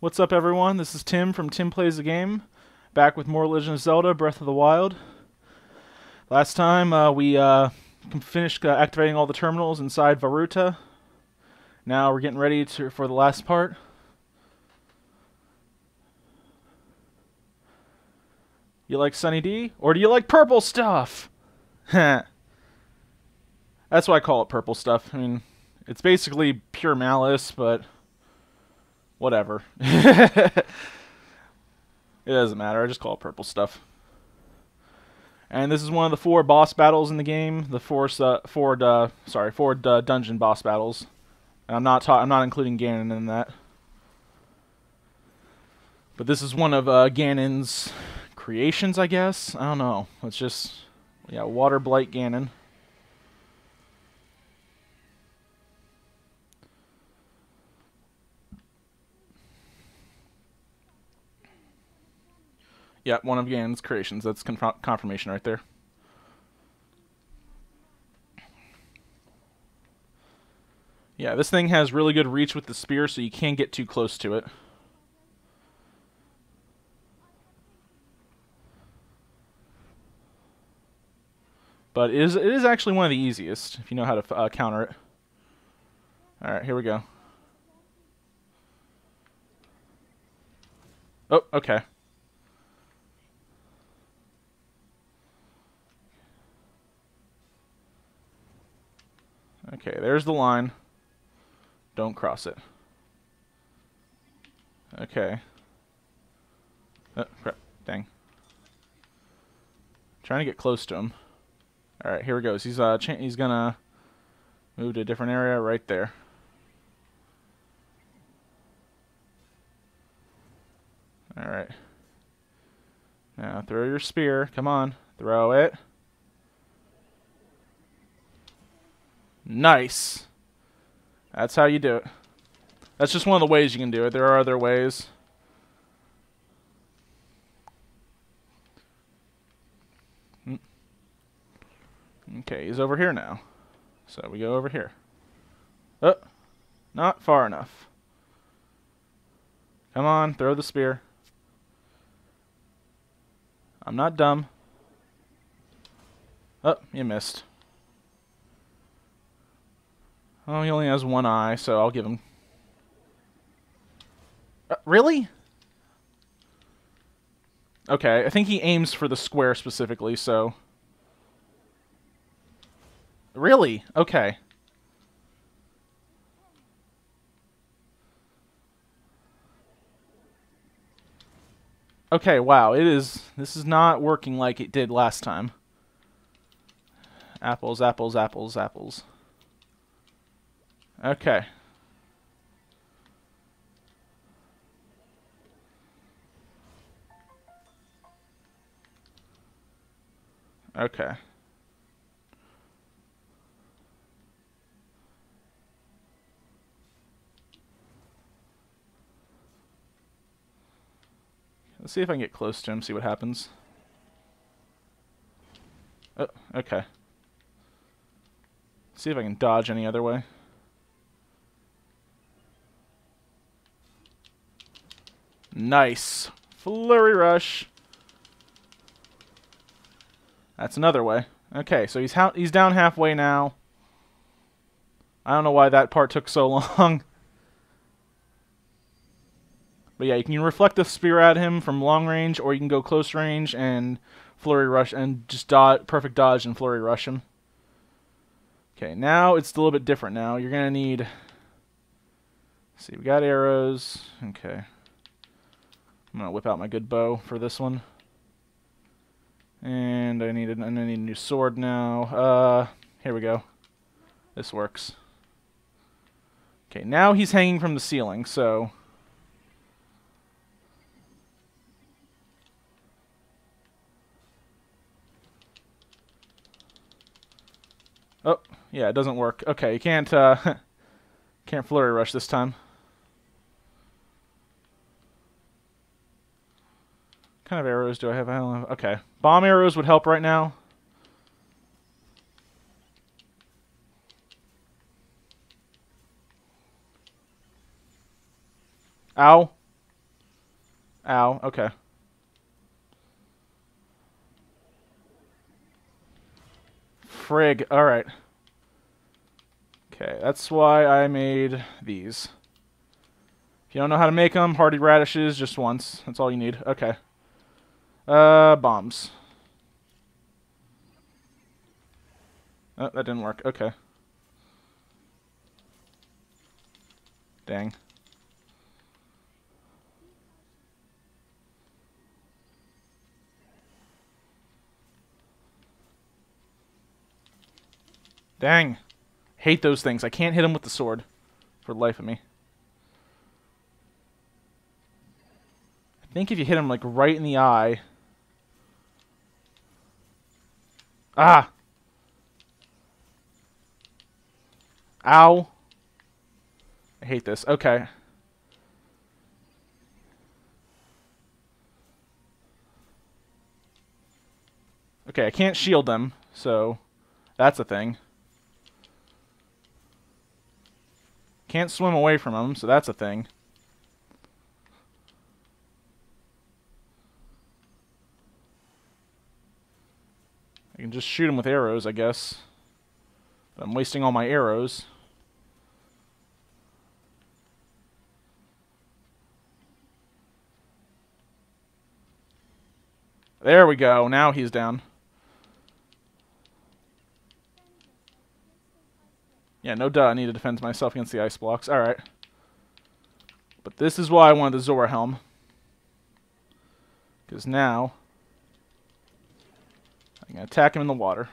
What's up, everyone? This is Tim from Tim Plays the Game, back with more Legend of Zelda Breath of the Wild. Last time uh, we uh, finished uh, activating all the terminals inside Vah Ruta. Now we're getting ready to, for the last part. You like Sunny D? Or do you like purple stuff? That's why I call it purple stuff. I mean, it's basically pure malice, but whatever. it doesn't matter. I just call it purple stuff. And this is one of the four boss battles in the game. The four, uh, uh, sorry, four uh, dungeon boss battles. And I'm not I'm not including Ganon in that. But this is one of uh, Ganon's creations, I guess. I don't know. It's just yeah, Waterblight Ganon. Yeah, one of Ganon's creations. That's confirmation right there. Yeah, this thing has really good reach with the spear, so you can't get too close to it. But it is, it is actually one of the easiest, if you know how to uh, counter it. Alright, here we go. Oh, okay. Okay, there's the line. Don't cross it. Okay. Oh, crap. Dang. Trying to get close to him. Alright, here he goes. He's, uh, he's gonna move to a different area right there. Alright. Now, throw your spear. Come on. Throw it. Nice. That's how you do it. That's just one of the ways you can do it. There are other ways. Hmm. Okay, he's over here now. So we go over here. Oh, not far enough. Come on, throw the spear. I'm not dumb. Oh, you missed. Oh, he only has one eye, so I'll give him... Uh, really? Okay, I think he aims for the square specifically, so... Really? Okay. Okay, wow, it is... This is not working like it did last time. Apples, apples, apples, apples. Okay. Okay. Let's see if I can get close to him, see what happens. Oh, okay. See if I can dodge any other way. Nice. Flurry rush. That's another way. Okay, so he's he's down halfway now. I don't know why that part took so long. But yeah, you can reflect the spear at him from long range, or you can go close range and flurry rush and just perfect dodge and flurry rush him. Okay, now it's a little bit different now. You're going to need... see, we got arrows. Okay. I'm gonna whip out my good bow for this one. And I need a, I need a new sword now. Uh, here we go. This works. Okay, now he's hanging from the ceiling, so... Oh, yeah, it doesn't work. Okay, you can't, uh, can't flurry rush this time. Kind of arrows do I have? I don't know. Okay. Bomb arrows would help right now. Ow. Ow, okay. Frig, alright. Okay, that's why I made these. If you don't know how to make them, hardy radishes just once. That's all you need. Okay. Uh, bombs. Oh, that didn't work. Okay. Dang. Dang. Hate those things. I can't hit them with the sword. For the life of me. I think if you hit him, like, right in the eye... Ah! Ow. I hate this. Okay. Okay, I can't shield them, so that's a thing. Can't swim away from them, so that's a thing. I can just shoot him with arrows, I guess. But I'm wasting all my arrows. There we go. Now he's down. Yeah, no duh. I need to defend myself against the ice blocks. Alright. But this is why I wanted the Zora helm. Because now... I can attack him in the water.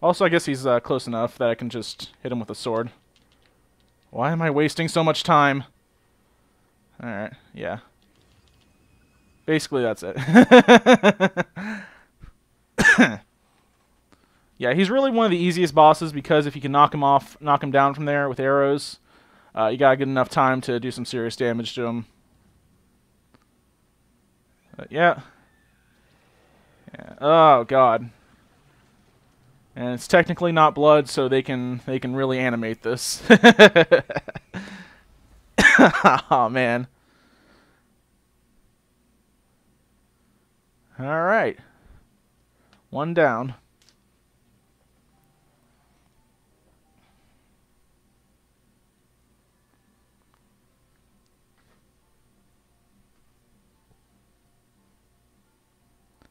Also, I guess he's uh, close enough that I can just hit him with a sword. Why am I wasting so much time? Alright, yeah. Basically, that's it. yeah, he's really one of the easiest bosses because if you can knock him off, knock him down from there with arrows, uh, you gotta get enough time to do some serious damage to him. But yeah. yeah. Oh god. And it's technically not blood, so they can they can really animate this. oh man. All right. One down.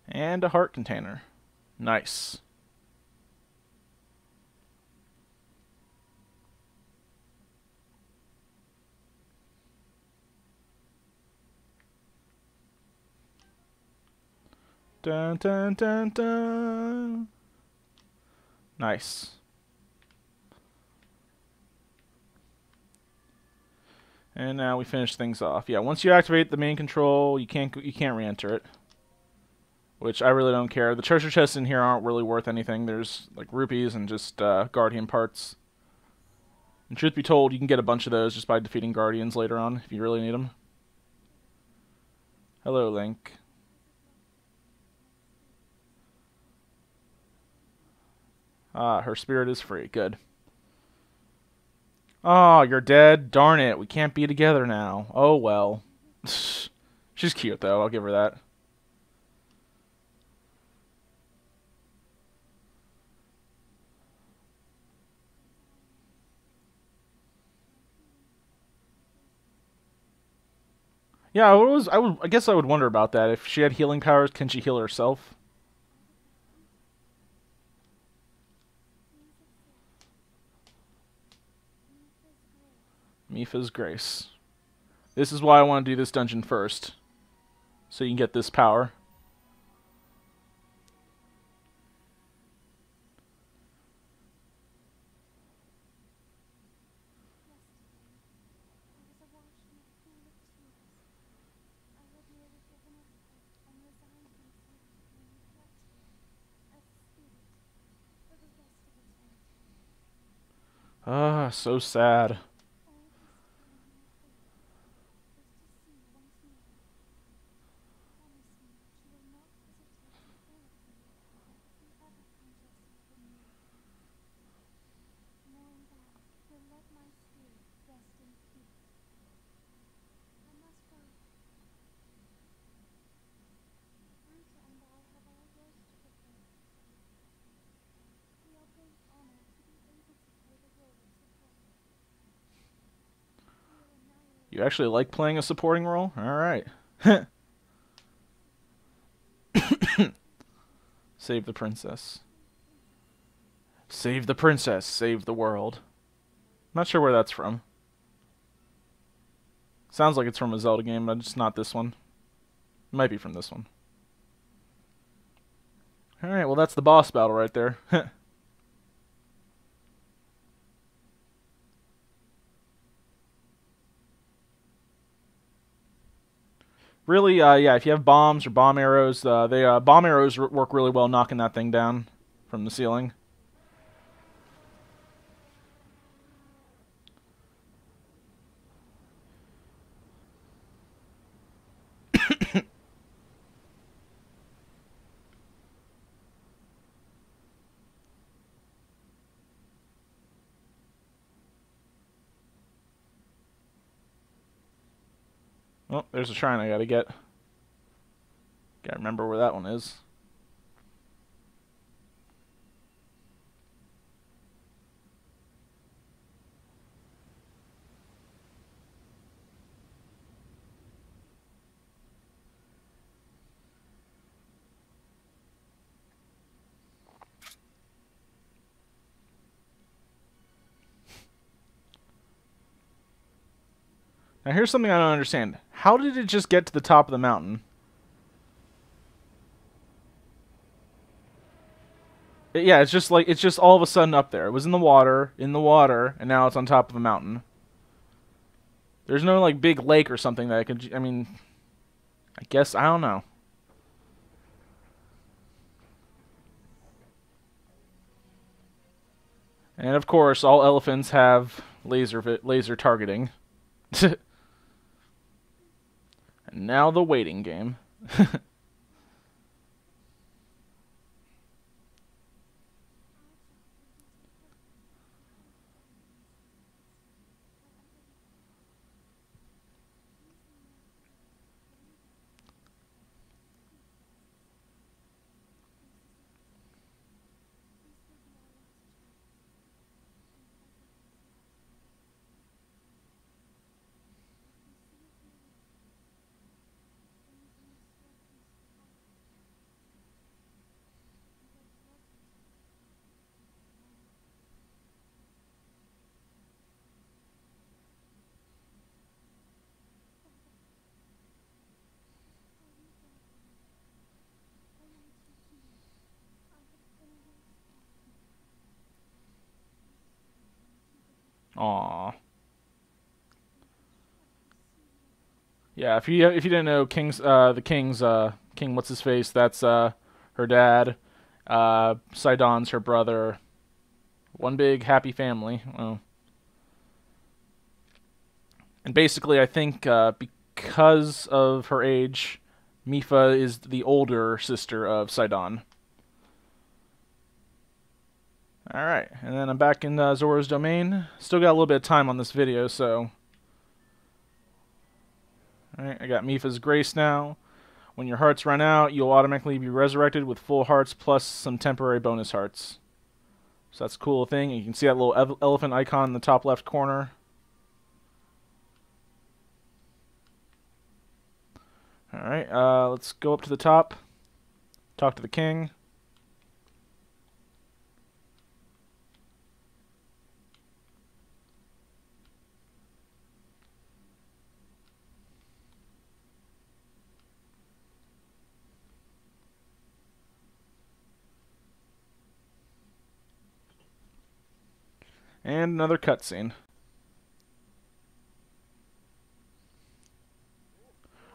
And a heart container. Nice. Dun dun dun dun. Nice. And now we finish things off. Yeah, once you activate the main control, you can't you can't re-enter it. Which I really don't care. The treasure chests in here aren't really worth anything. There's like rupees and just uh, guardian parts. And truth be told, you can get a bunch of those just by defeating guardians later on if you really need them. Hello, Link. Ah, her spirit is free. Good. Oh, you're dead? Darn it. We can't be together now. Oh, well. She's cute, though. I'll give her that. Yeah, I was. I would. I guess I would wonder about that. If she had healing powers, can she heal herself? Mipha's Grace. This is why I want to do this dungeon first. So you can get this power. Ah, so sad. Actually like playing a supporting role? Alright. Save the princess. Save the princess, save the world. Not sure where that's from. Sounds like it's from a Zelda game, but it's not this one. It might be from this one. Alright, well that's the boss battle right there. really, uh, yeah, if you have bombs or bomb arrows, uh, they uh, bomb arrows work really well knocking that thing down from the ceiling. Oh, there's a shrine I gotta get. Gotta remember where that one is. Now here's something I don't understand. How did it just get to the top of the mountain? Yeah, it's just like it's just all of a sudden up there. It was in the water, in the water, and now it's on top of a mountain. There's no like big lake or something that I could I mean I guess I don't know. And of course, all elephants have laser laser targeting. Now the waiting game. Aw. Yeah, if you if you didn't know, King's uh the King's uh King what's his face? That's uh her dad. Uh Sidon's her brother. One big happy family. Well, and basically, I think uh, because of her age, Mipha is the older sister of Sidon. Alright, and then I'm back in uh, Zora's Domain. Still got a little bit of time on this video, so... Alright, I got Mipha's Grace now. When your hearts run out, you'll automatically be resurrected with full hearts plus some temporary bonus hearts. So that's a cool thing. You can see that little elephant icon in the top left corner. Alright, uh, let's go up to the top. Talk to the king. And another cutscene.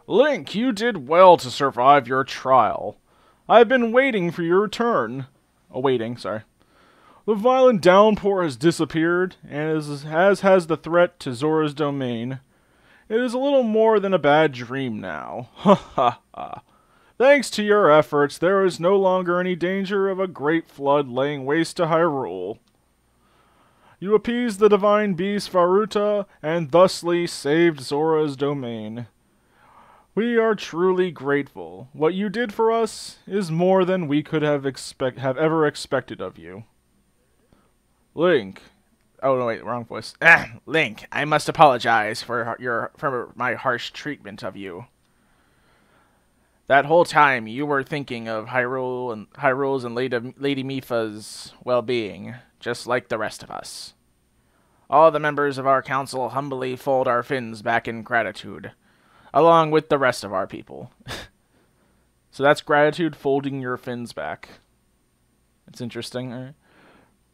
Link, you did well to survive your trial. I've been waiting for your return. Awaiting, oh, sorry. The violent downpour has disappeared, and as, as has the threat to Zora's domain. It is a little more than a bad dream now. Ha ha ha. Thanks to your efforts, there is no longer any danger of a great flood laying waste to Hyrule. You appeased the divine beast Vah Ruta, and thusly saved Zora's domain. We are truly grateful. What you did for us is more than we could have expect have ever expected of you. Link, Oh no, wait, wrong voice. Link, I must apologize for your for my harsh treatment of you. That whole time you were thinking of Hyrule and Hyrule's and Lady, Lady Mipha's well-being, just like the rest of us. All the members of our council humbly fold our fins back in gratitude, along with the rest of our people. so that's gratitude folding your fins back. It's interesting. Eh?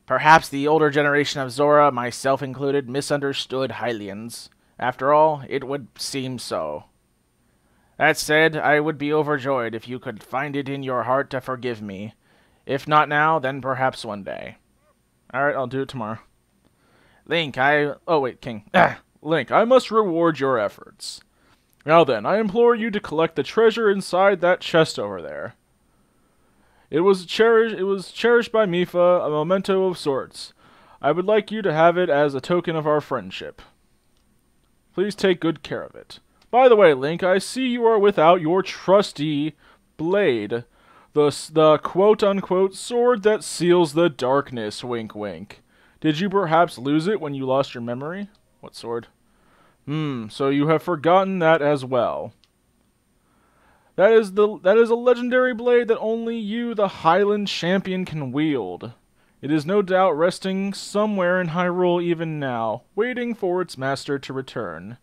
Perhaps the older generation of Zora, myself included, misunderstood Hylians. After all, it would seem so. That said, I would be overjoyed if you could find it in your heart to forgive me. If not now, then perhaps one day. Alright, I'll do it tomorrow. Link, I... Oh, wait, King. Ah, Link, I must reward your efforts. Now then, I implore you to collect the treasure inside that chest over there. It was cherished it was cherished by Mipha, a memento of sorts. I would like you to have it as a token of our friendship. Please take good care of it. By the way, Link, I see you are without your trusty blade. The, the quote-unquote sword that seals the darkness, wink wink. Did you perhaps lose it when you lost your memory? What sword? Hmm, so you have forgotten that as well. That is the that is a legendary blade that only you, the Hylian champion, can wield. It is no doubt resting somewhere in Hyrule even now, waiting for its master to return.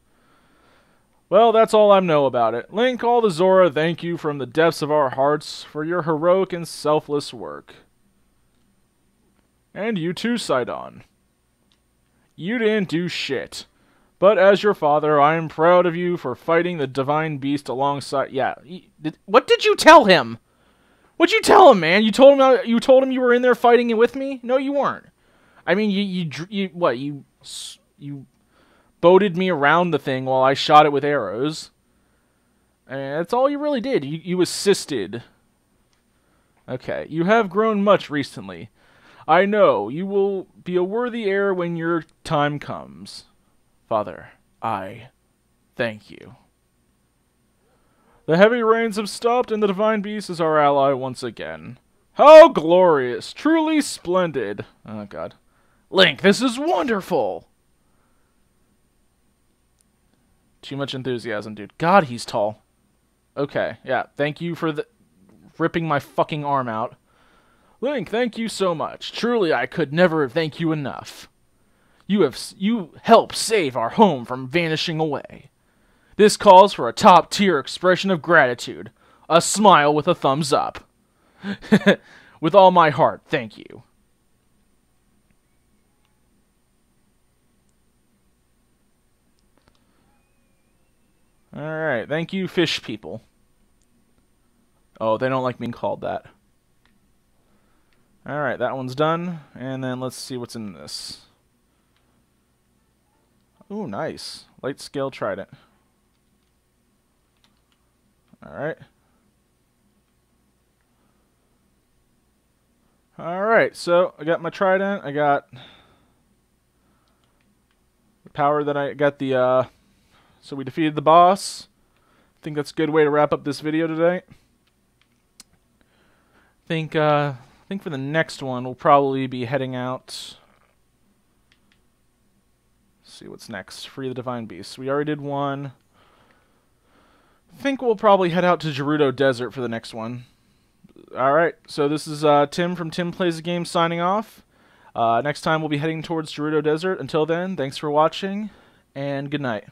Well, that's all I know about it. Link, all the Zora, thank you from the depths of our hearts for your heroic and selfless work. And you too, Sidon. You didn't do shit. But as your father, I am proud of you for fighting the divine beast alongside. Yeah, what did you tell him? What'd you tell him, man? You told him uh, you told him you were in there fighting it with me? No, you weren't. I mean, you you, you what you you boated me around the thing while I shot it with arrows. And that's all you really did. You, you assisted. Okay, you have grown much recently. I know, you will be a worthy heir when your time comes. Father, I thank you. The heavy rains have stopped, and the Divine Beast is our ally once again. How glorious! Truly splendid! Oh, God. Link, this is wonderful! Too much enthusiasm, dude. God, he's tall. Okay, yeah. Thank you for the ripping my fucking arm out. Link, thank you so much. Truly, I could never thank you enough. You have you helped save our home from vanishing away. This calls for a top-tier expression of gratitude. A smile with a thumbs up. with all my heart, thank you. Alright, thank you, fish people. Oh, they don't like being called that. Alright, that one's done. And then let's see what's in this. Ooh, nice. Light scale trident. Alright. Alright, so I got my trident. I got the power that I got the uh, so we defeated the boss. I think that's a good way to wrap up this video today. I think, uh, I think for the next one, we'll probably be heading out... Let's see what's next. Free the Divine Beast. We already did one. I think we'll probably head out to Gerudo Desert for the next one. Alright, so this is uh, Tim from Tim Plays a Game signing off. Uh, next time we'll be heading towards Gerudo Desert. Until then, thanks for watching, and good night.